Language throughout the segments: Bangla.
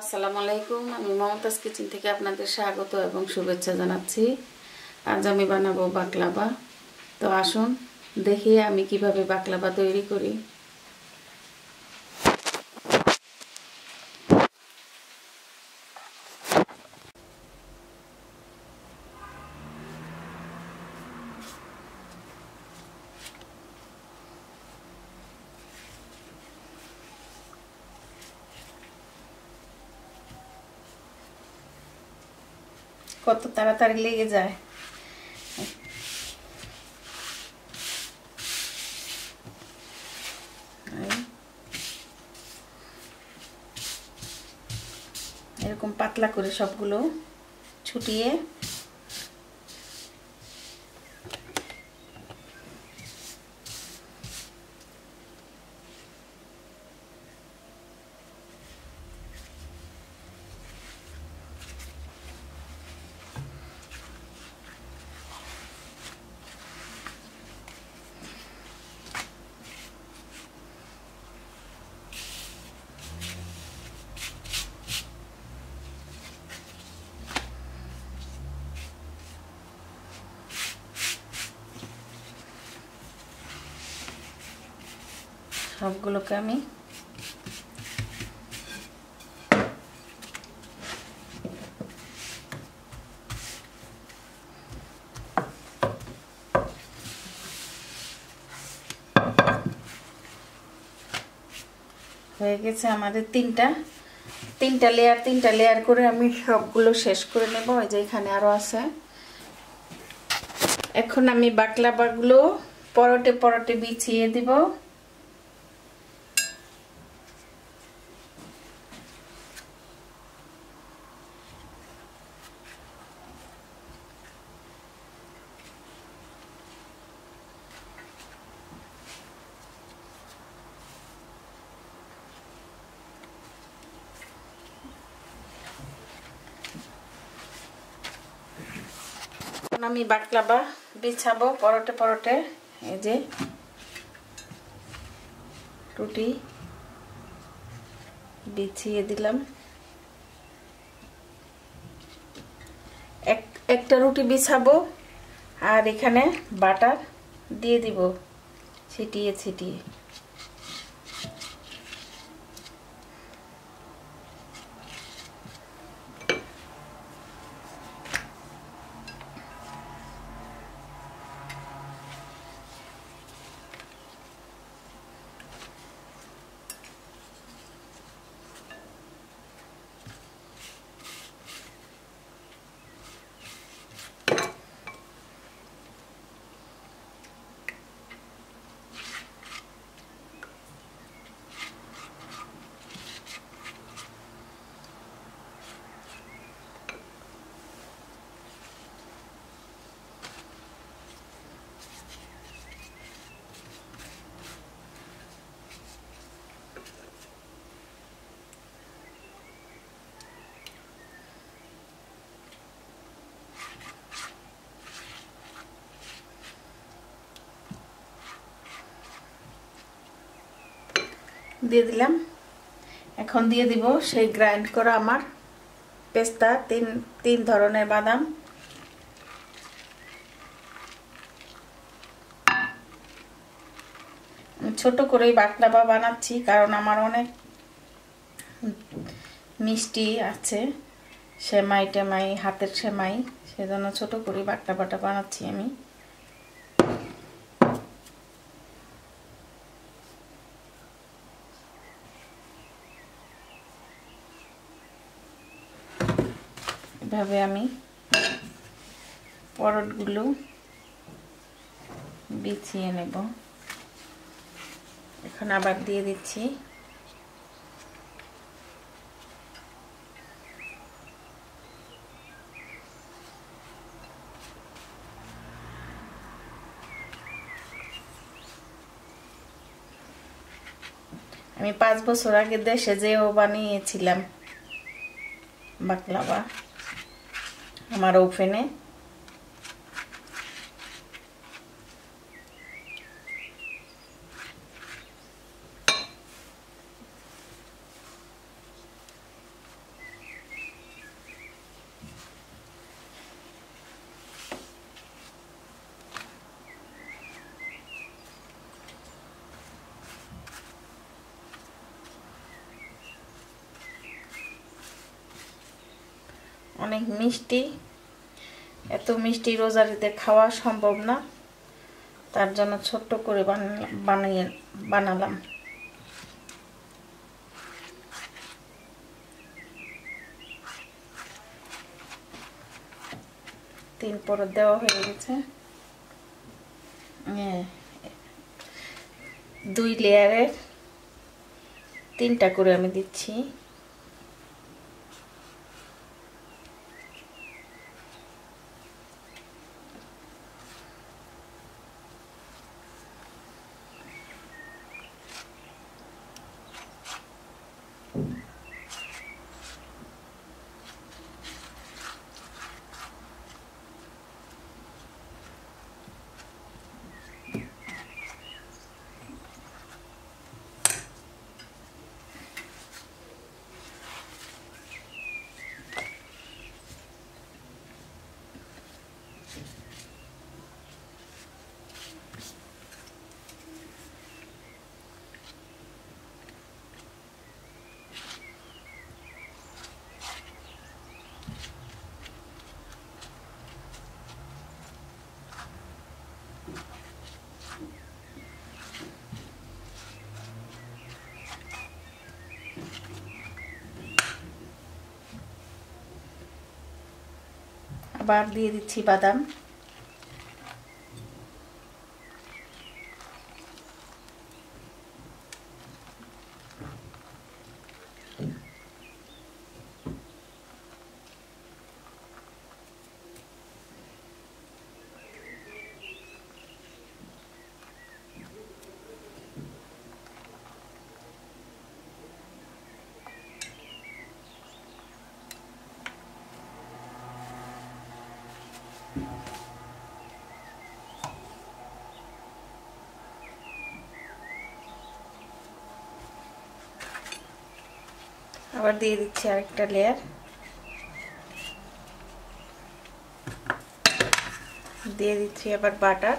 আসসালামু আলাইকুম। আমি মমতাজ কিচেন থেকে আপনাদের স্বাগত এবং শুভেচ্ছা জানাচ্ছি। আজ আমি বানাবো বাকলাবা। তো আসুন, দেখি আমি কীভাবে বাকলাবা তৈরি করি। কত তাড়াতাড়ি লেগে যায়। এরকম পাতলা করে সবগুলো ছুটিয়ে সবগুলোকে আমি হয়ে গেছে আমাদের তিনটা। তিনটা লেয়ার তিনটা লেয়ার করে আমি সবগুলো শেষ করে নেব। ওই যে এখানে আরও আছে। এখন আমি বাকলাবাগুলো পরোটে পরোটে বিছিয়ে দিব আমি বাকলাবা বিছাবো পরোটে পরোটে। এই যে রুটি বিছিয়ে দিলাম। এক একটা রুটি বিছাবো আর এখানে বাটার দিয়ে দিব ছিটিয়ে ছিটিয়ে। দিয়ে দিলাম। এখন দিয়ে দিব সেই গ্রাইন্ড করা আমার পেস্তা, তিন তিন ধরনের বাদাম। ছোট করেই বাকলাবা বানাচ্ছি, কারণ আমার অনেক মিষ্টি আছে সেমাই টেমাই হাতের সেমাই, সেজন্য ছোট করে বাকলাবাটা বানাচ্ছি আমি। এভাবে আমি পরটগুলো বিছিয়ে নেব। এখন আবার দিয়ে দিচ্ছি। আমি পাঁচ বছর আগে দেশে যেও বানিয়েছিলাম বাকলাবা আমার ওভেনে অনেক মিষ্টি। এত মিষ্টি রোজারিতে খাওয়া সম্ভব না। তার জন্য ছোট্ট করে বানিয়ে, বানালাম। তিন পরত দেওয়া হয়ে গেছে। দুই লেয়ারের তিনটা করে আমি দিচ্ছি। আবার দিয়ে দিচ্ছি বাদাম। আবার দিয়ে দিচ্ছি আরেকটা লেয়ার দিয়ে দিচ্ছি আবার বাটার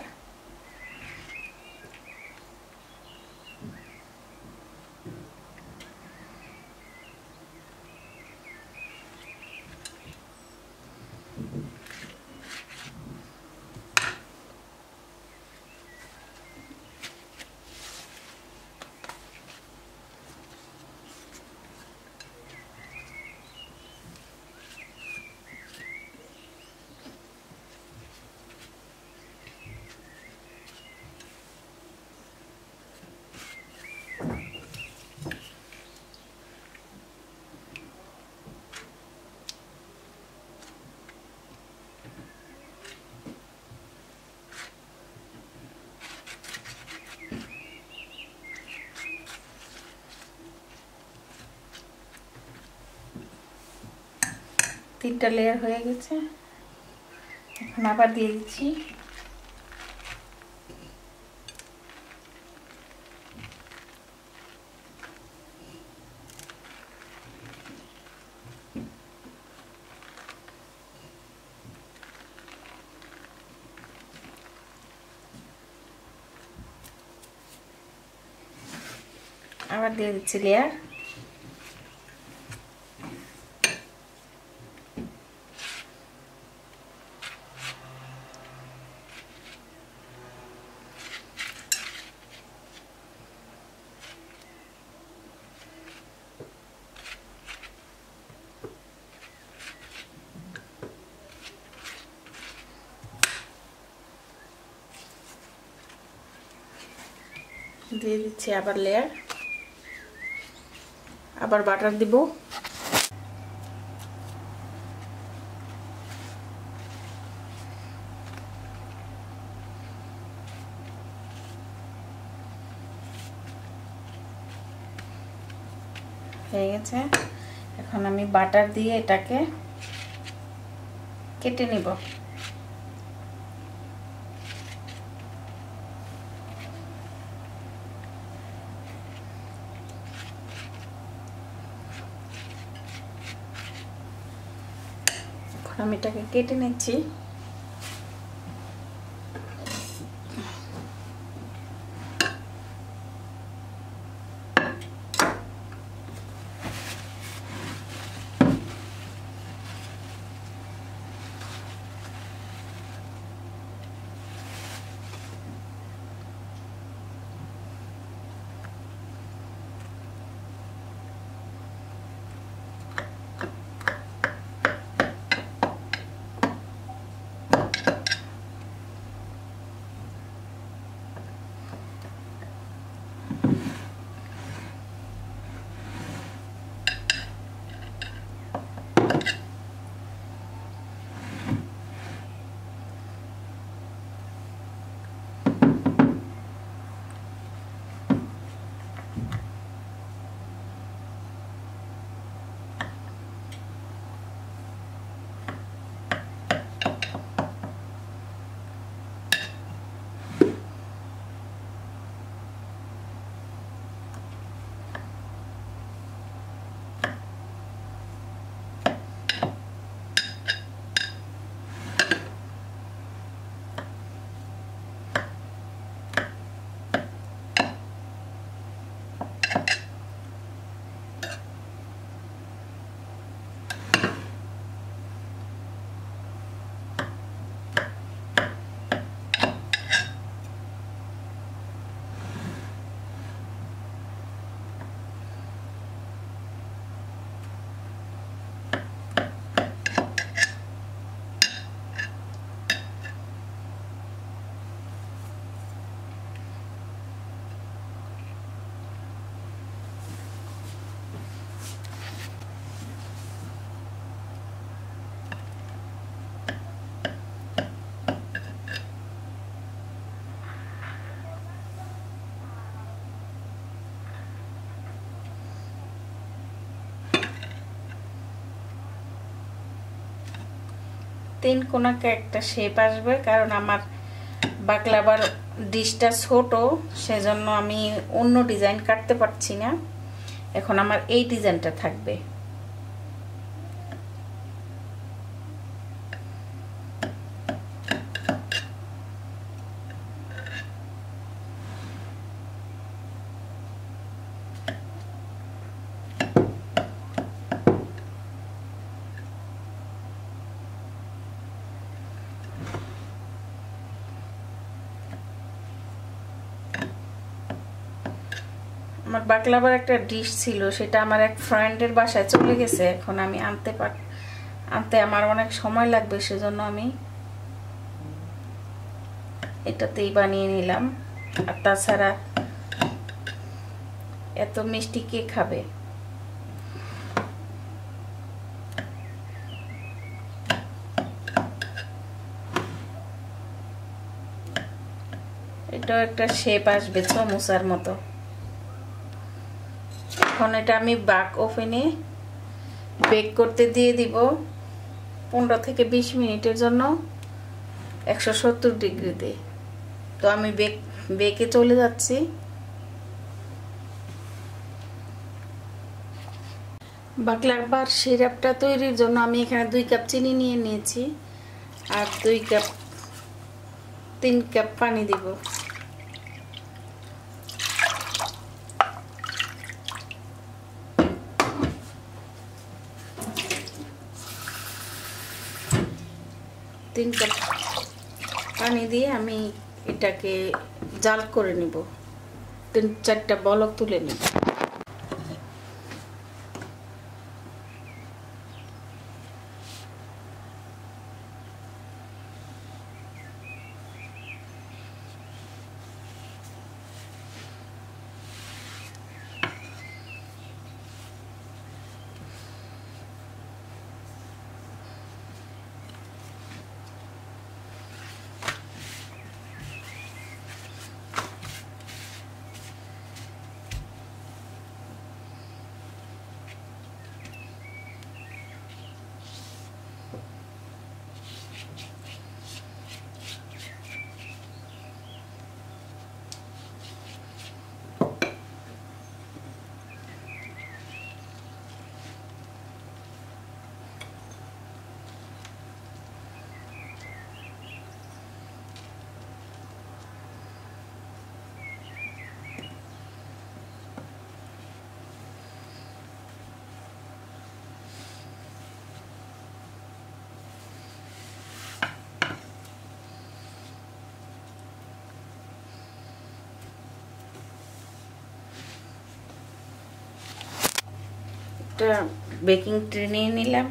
তিনটা লেয়ার হয়ে গেছে। এখন আবার দিয়ে দিচ্ছি। আবার দিয়ে দিচ্ছি লেয়ার দিয়ে দিচ্ছি আবার লেয়ার আবার বাটার দিব। হয়ে গেছে। এখন আমি বাটার দিয়ে এটাকে কেটে নিব। আমি এটাকে কেটে নিচ্ছি। তিন কোনাকে একটা শেপ আসবে, কারণ আমার বাকলাবার ডিশটা ছোট, সেজন্য আমি অন্য ডিজাইন কাটতে পারছি না। এখন আমার এই ডিজাইনটা থাকবে। বাকলাবার একটা ডিশ ছিল, সেটা আমার এক ফ্রেন্ডের বাসায় চলে গেছে। এখন আমি আনতে পার, আনতে আমার অনেক সময় লাগবে, সেজন্য আমি এটাতেই বানিয়ে নিলাম। আর তাছাড়া এত মিষ্টি কে খাবে? এটাও একটা শেপ আসবে, চমুচার মতো। এখন এটা আমি বাক ওভেনে বেক করতে দিয়ে দিব পনেরো থেকে বিশ মিনিটের জন্য একশো সত্তর ডিগ্রিতে। তো আমি বেক বেকে চলে যাচ্ছি। বাকলার সিরাপটা তৈরির জন্য আমি এখানে দুই কাপ চিনি নিয়ে নিয়েছি আর দুই কাপ তিন কাপ পানি দিব। তিন কাপ পানি দিয়ে আমি এটাকে জাল করে নেব। তিন চারটা বলক তুলে নিব। একটা বেকিং ট্রে নিয়ে নিলাম।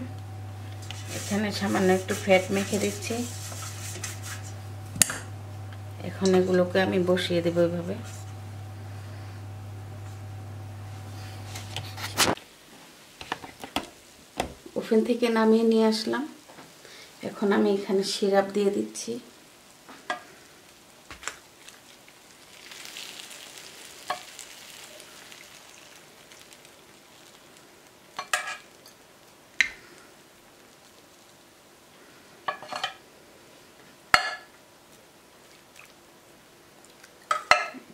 এখানে সামান্য একটু ফ্যাট মেখে দিচ্ছি। এখন এগুলোকে আমি বসিয়ে দেবো এভাবে। ওভেন থেকে নামিয়ে নিয়ে আসলাম। এখন আমি এখানে সিরাপ দিয়ে দিচ্ছি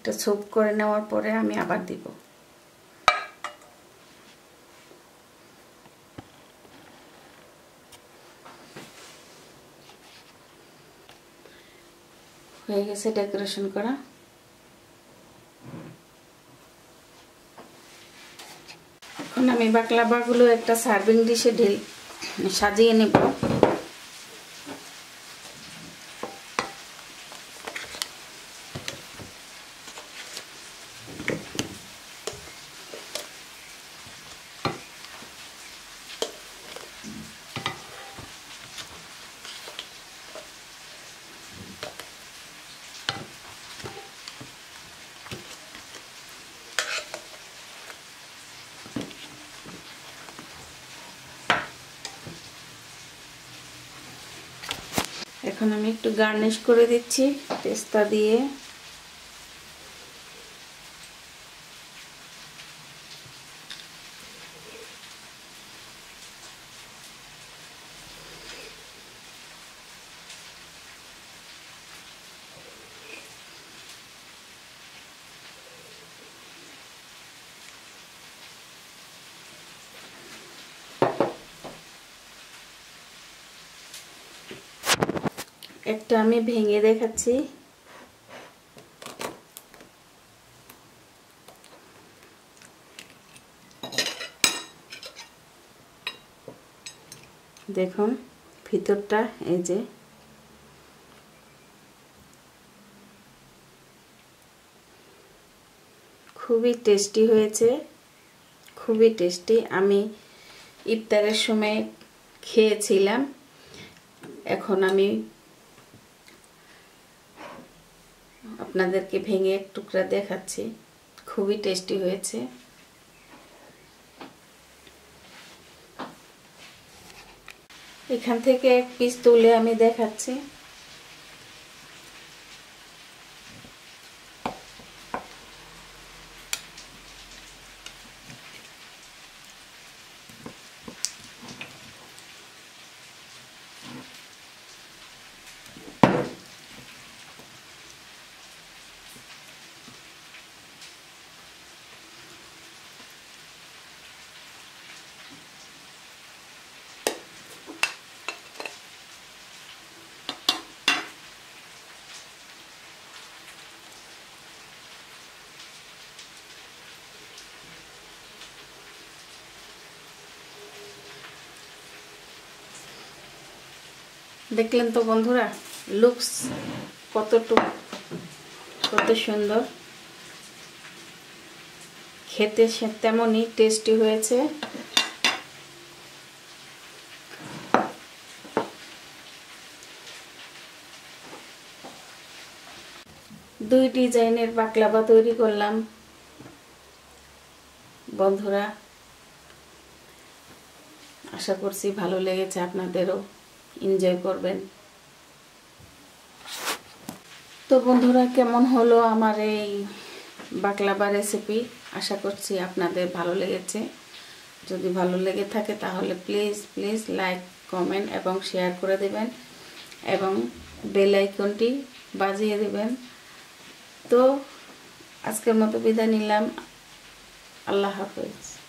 এটা সোপ করে নেওয়ার পরে আমি আবার দিব। হয়ে গেছে ডেকোরেশন করা। এখন আমি বাকলাবাগুলো একটা সার্ভিং ডিশে ঢেল সাজিয়ে নেব। এখন আমি একটু গার্নিশ করে দিচ্ছি পেস্তা দিয়ে। একটা আমি ভেঙে দেখাচ্ছি। দেখুন, ভিতরটা এই যে। খুবই টেস্টি হয়েছে, খুবই টেস্টি। আমি ইফতারের সময় খেয়েছিলাম, এখন আমি আপনাদেরকে ভেঙে এক টুকরা দেখাচ্ছি। খুবই টেস্টি হয়েছে। এখান থেকে এক পিস তুলে আমি দেখাচ্ছি। দেখলেন তো বন্ধুরা লুকস কতটুকু, কত সুন্দর। খেতে সে তেমনই টেস্টি হয়েছে। দুই ডিজাইনের বাকলাবা তৈরি করলাম। বন্ধুরা, আশা করছি ভালো লেগেছে আপনাদেরও। এনজয় করবেন। তো বন্ধুরা, কেমন হলো আমার এই বাকলাবা রেসিপি আশা করছি আপনাদের ভালো লেগেছে। যদি ভালো লেগে থাকে তাহলে প্লিজ প্লিজ লাইক কমেন্ট এবং শেয়ার করে দেবেন এবং বেল আইকনটি বাজিয়ে দেবেন। তো আজকের মতো বিদায় নিলাম। আল্লাহ হাফেজ।